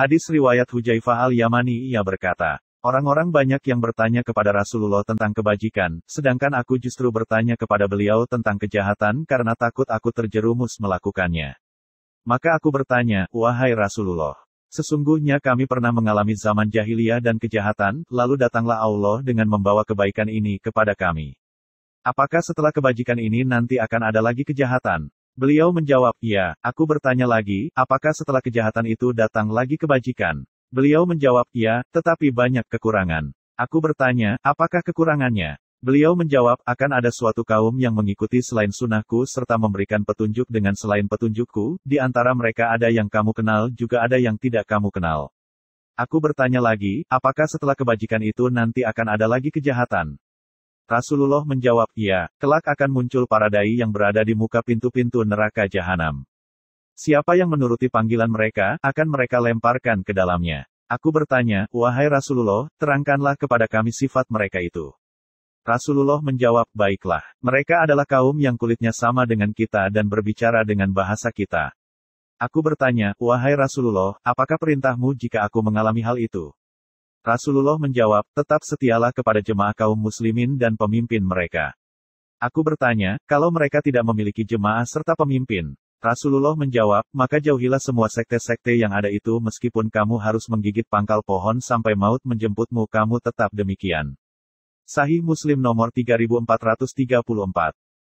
Hadis riwayat Hujaifah al-Yamani ia berkata, Orang-orang banyak yang bertanya kepada Rasulullah tentang kebajikan, sedangkan aku justru bertanya kepada beliau tentang kejahatan karena takut aku terjerumus melakukannya. Maka aku bertanya, wahai Rasulullah, sesungguhnya kami pernah mengalami zaman jahiliyah dan kejahatan, lalu datanglah Allah dengan membawa kebaikan ini kepada kami. Apakah setelah kebajikan ini nanti akan ada lagi kejahatan? Beliau menjawab, ya, aku bertanya lagi, apakah setelah kejahatan itu datang lagi kebajikan? Beliau menjawab, ya, tetapi banyak kekurangan. Aku bertanya, apakah kekurangannya? Beliau menjawab, akan ada suatu kaum yang mengikuti selain sunnahku serta memberikan petunjuk dengan selain petunjukku, di antara mereka ada yang kamu kenal juga ada yang tidak kamu kenal. Aku bertanya lagi, apakah setelah kebajikan itu nanti akan ada lagi kejahatan? Rasulullah menjawab, ya, kelak akan muncul para dai yang berada di muka pintu-pintu neraka jahanam. Siapa yang menuruti panggilan mereka, akan mereka lemparkan ke dalamnya. Aku bertanya, wahai Rasulullah, terangkanlah kepada kami sifat mereka itu. Rasulullah menjawab, baiklah, mereka adalah kaum yang kulitnya sama dengan kita dan berbicara dengan bahasa kita. Aku bertanya, wahai Rasulullah, apakah perintahmu jika aku mengalami hal itu? Rasulullah menjawab, tetap setialah kepada jemaah kaum muslimin dan pemimpin mereka. Aku bertanya, kalau mereka tidak memiliki jemaah serta pemimpin, Rasulullah menjawab, maka jauhilah semua sekte-sekte yang ada itu meskipun kamu harus menggigit pangkal pohon sampai maut menjemputmu kamu tetap demikian. Sahih Muslim nomor 3434